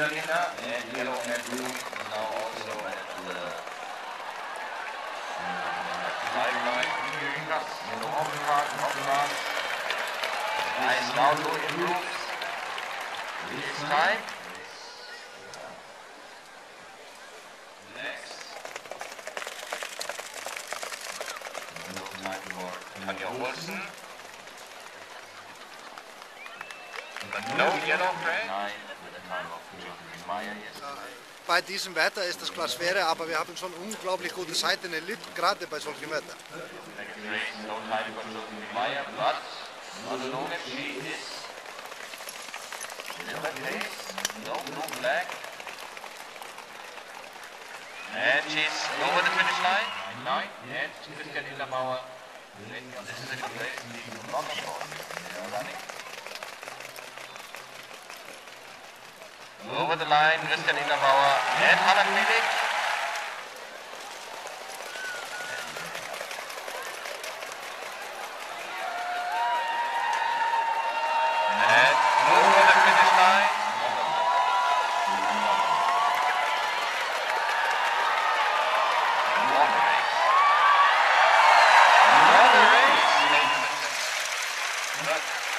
Niederländer and yellow and blue now also at the sideline. Yellow off card, off card. Nice now to improve this time. Next. No time for Tanya Olsen. But no yellow flag. bei diesem Wetter ist das klar schwerer, aber wir haben schon unglaublich gute Seiten erlebt, gerade bei solchen Wetter. And she's over the finish line. Nine, and she's getting the power. This is a good race. Over the line, Christian Indermauer and Hannah Felix. And over the finish line. Race. But